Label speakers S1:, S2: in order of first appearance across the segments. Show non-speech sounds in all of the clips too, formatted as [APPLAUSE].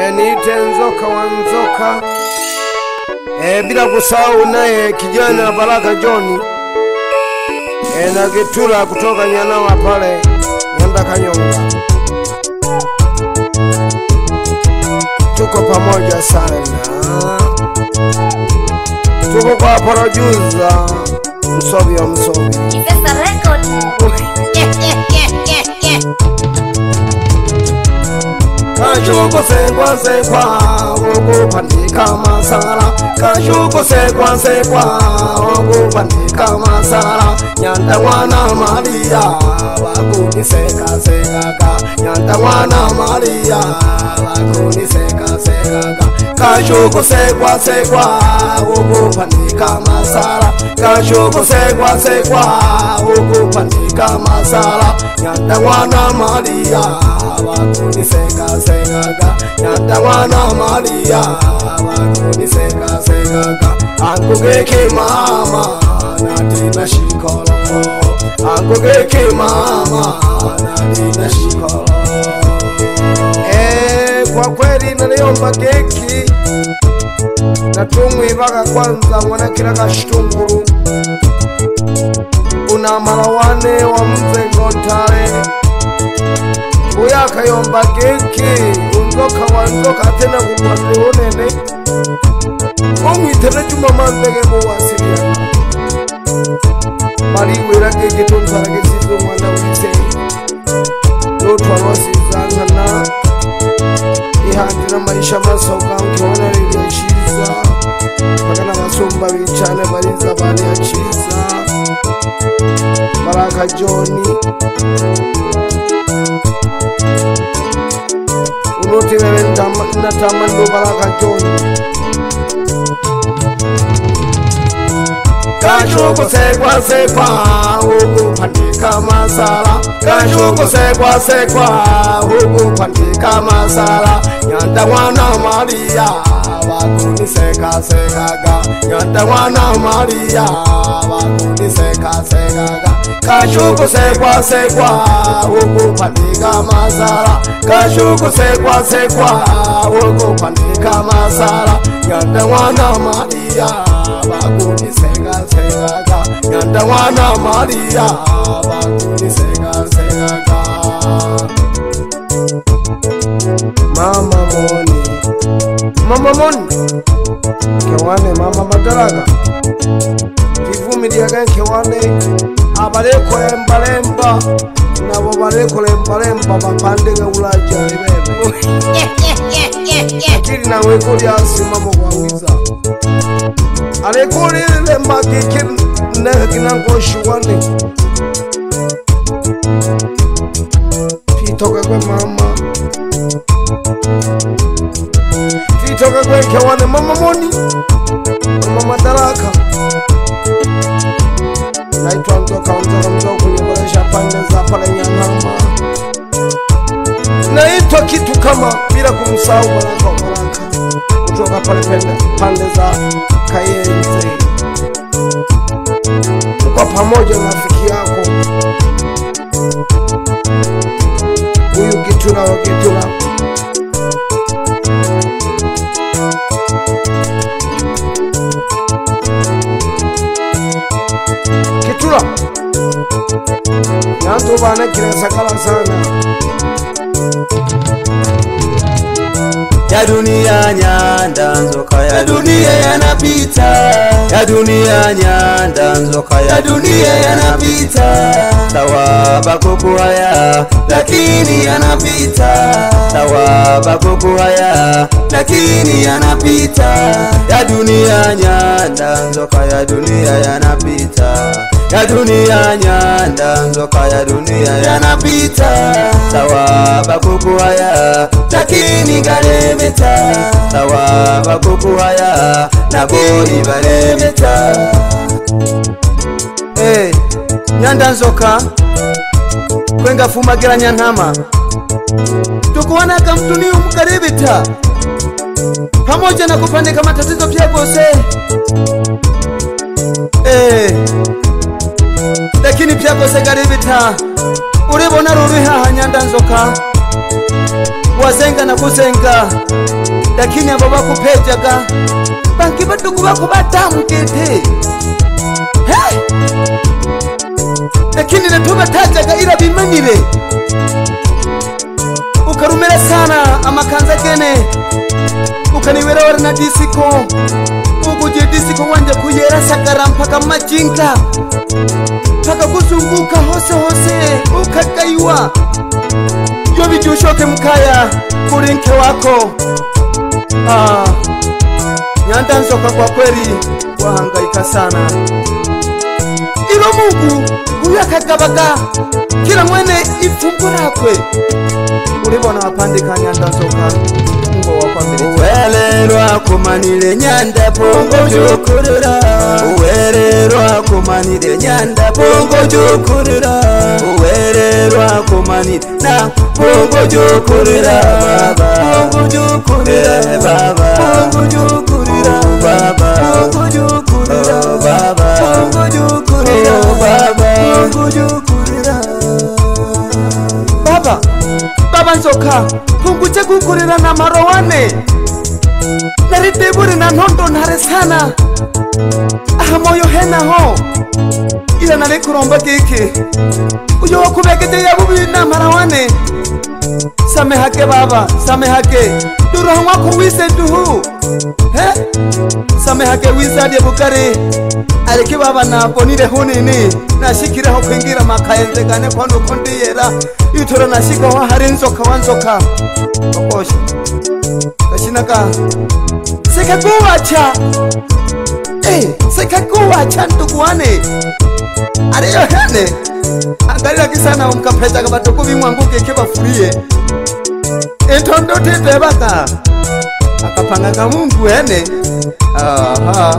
S1: Eh, niite Nzoka wa Nzoka, eh, bila kusahau naye kijana Baraka joni eh, na Getula kutoka Nyanawa pale Nyanda Kanyonga.
S2: Tuko pamoja
S1: sana, tuko kwa producer Msomi
S2: wa Msomi. [LAUGHS] chokosekwasekwa
S1: wokuphandika
S2: masala
S1: kashuko sekwa sekwa okuba nekamasala nyanda mwana maria bakuniseka nyanda mwana maria bakuniseka kashuko sekwa sekwa okuba nekamasala
S2: kashuko sekwa sekwa
S1: okuba nekamasala nyanda mwana maria bakuniseka nyanda mwana maria bakuniseka kwenaka angogeke mama
S2: nadina
S1: shikolo angogeke mama nadina shikolo
S2: eh kwa kweli naliomba
S1: keki natumwi vaka kwanza mwana kila kashitunguru una malawane wa mzengo ntale uyakayomba genki unzoka wa nzoka atena kumbasa onene ongwitere cumamambege mowasiria mariwera gegetonzaragesize omwana wise lotwalwasizangana ihandira maisha masoka nkeonaririyaciza bagana basumba bicane bariza bariyaciza baraka joni unoti veve ndatama ndovarakatoni
S2: kashukusekwasekwa
S1: ukukwandika masala kashukusekwasekwa ukukwandika masala nyandamwana mariya vakundisekasekaka nyata mwana maria vakundisekasekaka kashukusekwasekwa ukupandika masara kashukusekwasekwa ukupandika masara nyata mwana maria
S2: vakundisekasekaka nyata mwana maria vakundisekasekaka
S1: mama mon mama moni khewane mama madaraka ndivumiliake nkhewane abalekhoembalemba nabo balekholembalemba bapandeke ulaja ibeboatili nawe ikoli asimamokwawiza alikulilembakiki nekinangoshiwane pitoke kwe mama kitoka kweke wane mama moni mama madaraka naitwa mtoka mtoka mdogo kunyeboresha pande za pale nyanama naitwa kitu kama bila kumsahau baraka baraka kutoka pale pende pande za kayenze kwa pamoja na rafiki yako
S2: huyu kitula wa kitula bantu banakira sakala sana
S1: ya dunia nyanda nzoka ya dunia yanapita ya dunia nyanda nzoka ya dunia yanapita tawaba kuku haya lakini yanapita tawaba kuku haya lakini yanapita ya dunia nyanda nzoka ya dunia yanapita ya dunia nyanda nzoka ya dunia yanapita tawaba kukuhaya lakini galemeta tawaba kukuhaya nagoli balemeta hey, eh, nyanda nzoka kwenga fumagira nyantama tukuwana kamtuni umkaribita pamoja na kupandika matatizo pya gose hey. Eh, lakini pya byose gari bita uribona nyanda nzoka wazenga na kuzenga lakini abo bakupejaga banki badugu bako batamukete hey! lakini netubatajaga ila bimanyile ukarumira sana amakanza gene ukaniwera wari na disiko muto wanje kuyera sakaram paka majinka paka kuzunguka hose hose ukakaiwa yoviji ushoke mkaya kurinke wako ah. nyandanzoka kwa kweri wahangaika sana ilo mugu uyo akagabaga kila mwene ipfungurakwe urivona wapandika nyandanzoka uwerewakumanire nyandabongo jukurira uwererwakumanire nyandabongo jukurira uwererwakumanire na bongo jukurira baba chava nzoka pfungutse kukurirana mharo wane nari teburi na nhondo nharesana aha moyo henaho ira nari kuromba keke uyo wa kuvekete ya vuvi na mharawane samehake baba samehake turoho ngwakho wise nduhu he samehake wisadie bukari areke baba nabonire hunini nashikireho kwingira makhaendekane kwanduko ndiyela ithoro nashikoho hari nzoka wa nzoka
S2: okosha kashinaka
S1: sekakuwacha eh, sekakuwacha ndukuwane
S2: areyo hene
S1: angarira kisana omukaphetaka batoko bimwanguke ke bafuriye intondotitebaka akapangaka mungu ene aha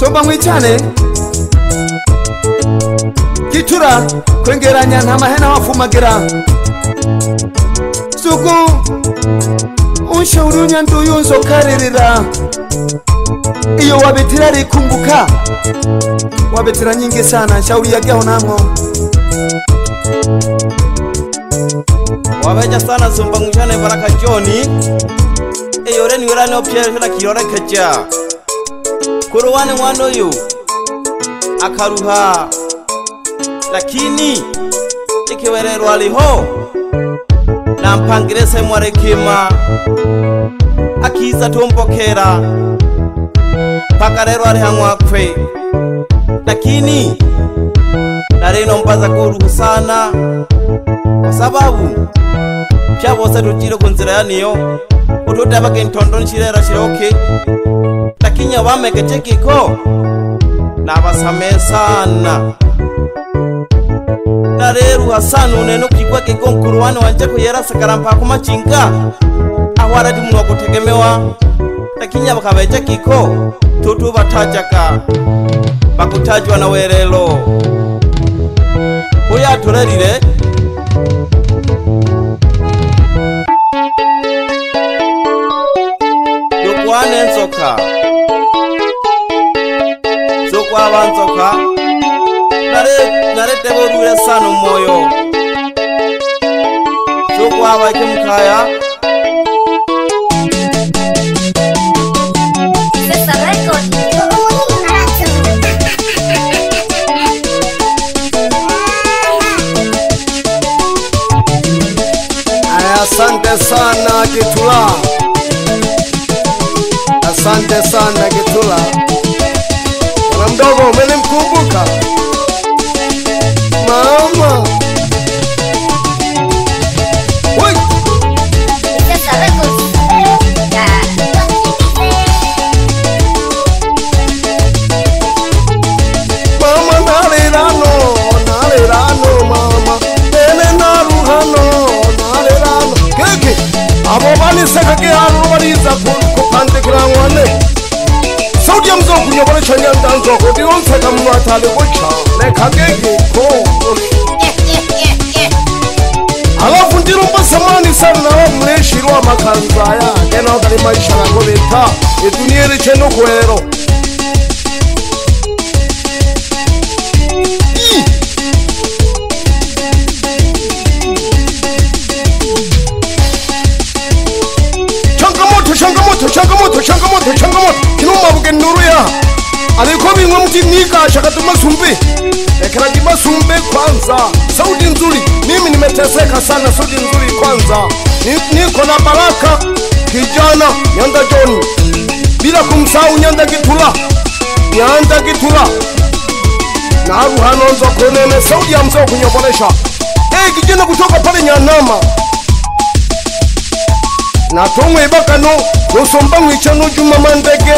S2: somba mwichane
S1: kitura kwengeranya nhamahena wafumagira suku unshauri unyanduyu unzokaririra
S2: iyo wabitira
S1: rikumbuka wabitira nyingi sana nshauri yagehonamo
S3: wabeja sana zumba ngujane baraka joni eyore niwerane opyerera kirorekeja kuruwane mwanoyu akaruha lakini ikiwererwa liho na mpangirese mwarekima akiza tumpokera mpaka rero arihang'wakwe lakini narino mbaza kuruhu sana sababu pyavosa tucire kunzira yaniyo ututavake ntondo nchirera chireoke lakini avameke chekiko navasamesana nareru hasani unene kuchikwa kiko mkulu wani wanje kuyera sakarampa akumachinga awara ti munhu wakutegemewa lakini avakavaecha kiko tutu vatachaka vakutachwa na werelo uyo atolerile zokwanenzoka zokwabanzoka naretebo dure sano moyo zokwaba kemkaya
S1: Kitula. Asante sana Kitula, mwana mdogo, umenikumbuka. lwatha lekudla nekhakekekho alafu ndirumbasamanisanawa mneshiri wa makhanzaya kenaakalimaishaka kovetha etunieri chenokwero sauti nikasha katuma sumbe ekera jiba sumbe kwanza sauti nzuri mimi nimeteseka sana sauti nzuri kwanza niko na baraka kijana nyanda joni bila kumsahau nyanda gitula nyanda gitula naruhanonzo kunene sauti ya mzee kunyobolesha hey, kijana kutoka pale nyanama natomwe bakano nosomba mwicha nojuma mandege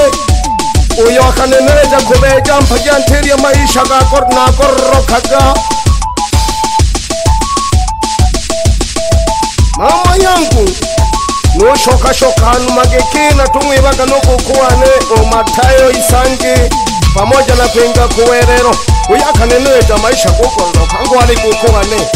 S1: uyo akaneneleja kuveja mphakia ntirie maisha kako na korrokaka mama yangu nushokashokanu magekina tumwivaga nukukuwane umatayo isangi pamoja na kwinga kuwerero uyo akaneneleja maisha kukorrokangu alikukuwane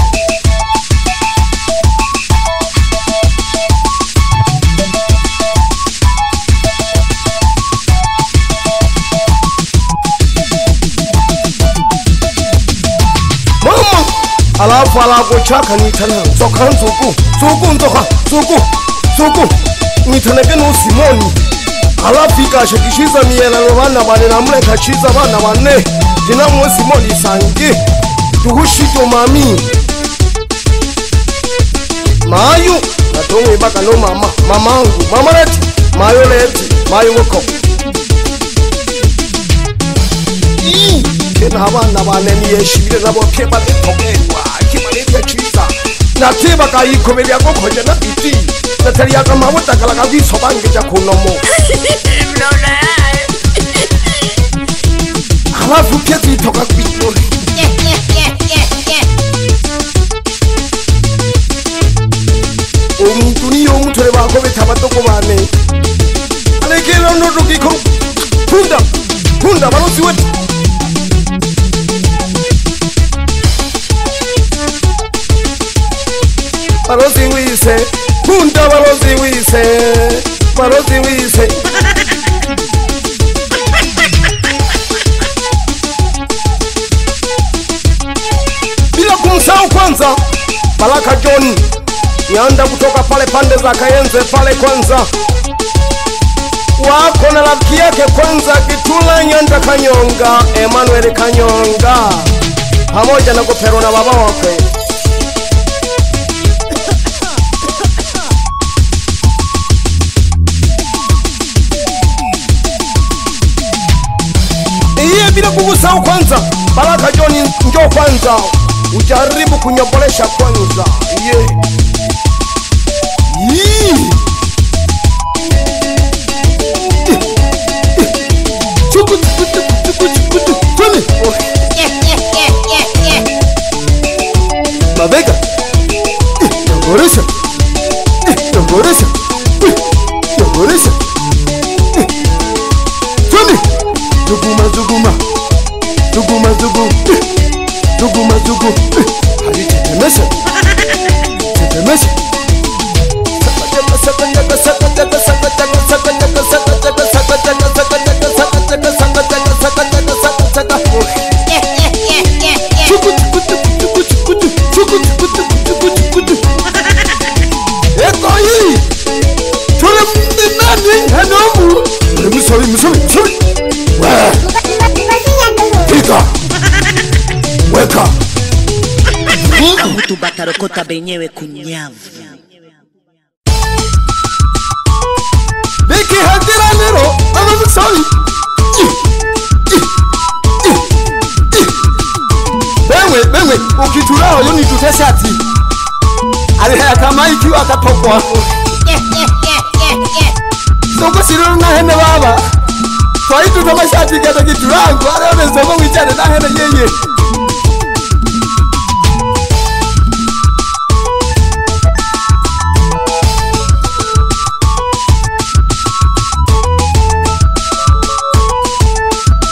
S1: alafalako chaka ngithanda nzoka nzuku zuku nzoka zuku zuku ngithanda ke nosimoni alafikashe ngishiza miyelelo vana bane namleka chiza vana bane ndinamosimoni sangi ndikushito mami mayu natonge ibaka no mama mamangu mama leti mayo leti mayo woko ke na bana ba ne miyeshibile nabo phe ba ne thokelwa kimaleriya ciza natsiba ka yikhomelya kokhoja na biti natsaliyaka mavotakalaka visobange ja khonomo halafu pyatsiithoka kwitoli omuntu niyo omuthole bakobetha batokomane alekela notokikhofunda funda balosiwete balozi wise kunda balozi wise balozi wise bila kumsahau kwanza Baraka John Nyanda kutoka pale pande za Kayenze pale kwanza wako na rafiki yake kwanza Kitula Nyanda Kanyonga Emmanuel Kanyonga pamoja na Gopero na baba wake
S3: bila kukusahau
S1: kwanza. Baraka John, njoo kwanza, ujaribu kunyobolesha kwanza,
S2: yeah. Yeah.
S1: Mas Sorry, sorry, sorry. Where? Kika. ta pokwa Soko siruru na hene baba Kwa hitu eu shati kato kiturangu Arabe soko wichane na hene yeye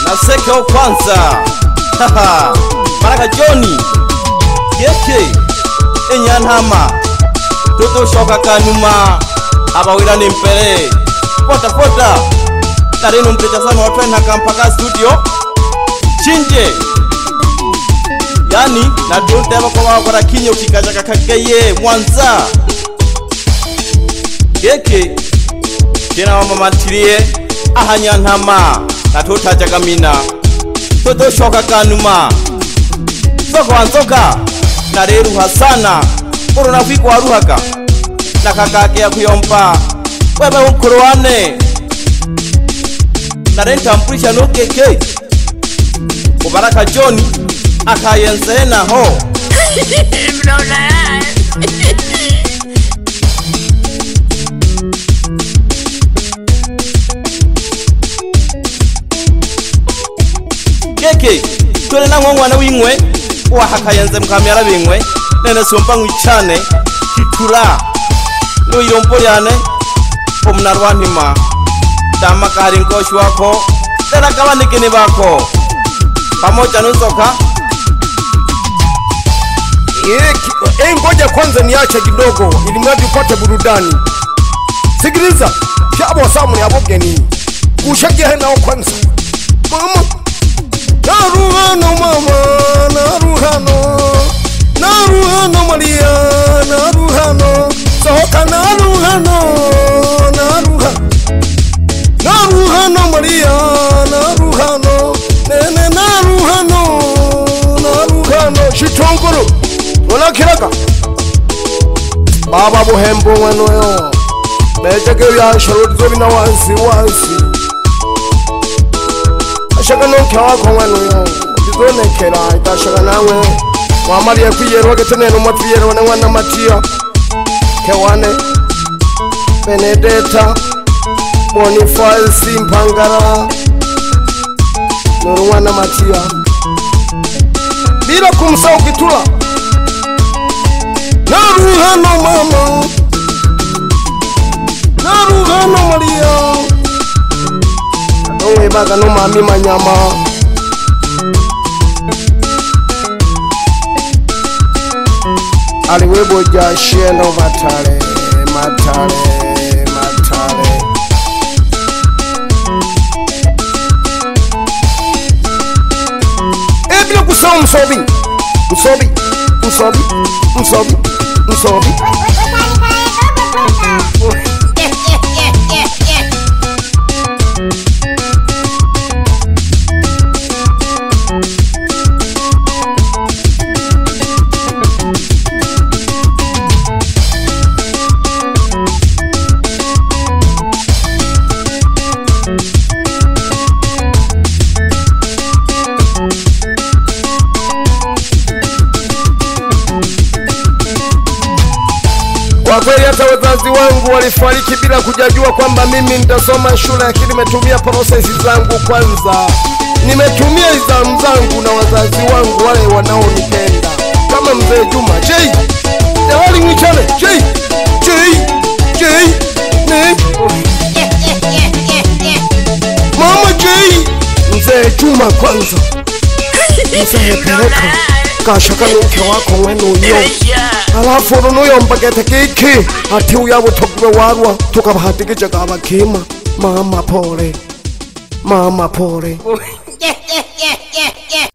S3: Naseke é o kwanza [LAUGHS] Maraka Johnny Keke Enyantama tutushoka kanyuma abawira ni mpere fota fota tarino mtechasano watwenhaka mpaka studio chinje yani natunteva kwavavora kinyo kikajaka kakeye mwanza keke kinavamamatirie ahanyantama natutajaga mina totoshoka kanuma sokowanzoka nareruha sana urunaku ikwaruhaga nakagageya kuyompa wewe unkuru wane narentamburisha nugege ubaraka john akayenzeye naho keke tore na wing'we w'inkwe wahakayenze mukamyara binkwe nenesi ombangu ichane yane loirombo ryane omunarwanima kari ngoshi wako nikini vako pamoja nusoka Ei, ee, ee, ngoja
S1: kwanza niache kidogo ili mradi upate burudani. Sikiliza, shabo samu ya bogeni. Ushage hena kwanza. Mama, naruhano mama, naruhano. n'ọrụ ha nọ mara ihe n'ọrụ ha nọ sọ ka n'ọrụ ha nọ n'ọrụ ha n'ọrụ ha nọ mara ihe n'ọrụ ha nọ nene n'ọrụ ha nọ n'ọrụ ha nọ chitongoro olakiraka baba buhembo wenoyo bejegeryansholodizobina wansi wansi ashaka nonke wako wenoyo ndizonekera itashaka nawe wamariye kwiyerwa getene numapiyerwa ne ng'wana matiyo kewane benedeta bonifaisi mpangara nuru ng'wana matiyo bira kumsa ukitula naruhano mama naruhano maria no mami manyama aliweboja boja matale matale matale ebile kusa nsobi nsobi nsobi nsobi nsobi hujajua kwamba mimi nitasoma shule, lakini nimetumia prosesi zangu kwanza, nimetumia izamu zangu na wazazi wangu wale wanaonipenda kama mzee Juma J Dawali Mwichane J J J ne Mama J mzee Juma kwanza [LAUGHS] mzee
S2: peleka
S1: kashaka n'iki wakonwe n'uyo alafuru n'uyo mbagete kiki ati uyabutogiwe warwa tukabahatigije gabakima
S2: mama pole mama pole [LAUGHS] yeah, yeah, yeah, yeah, yeah.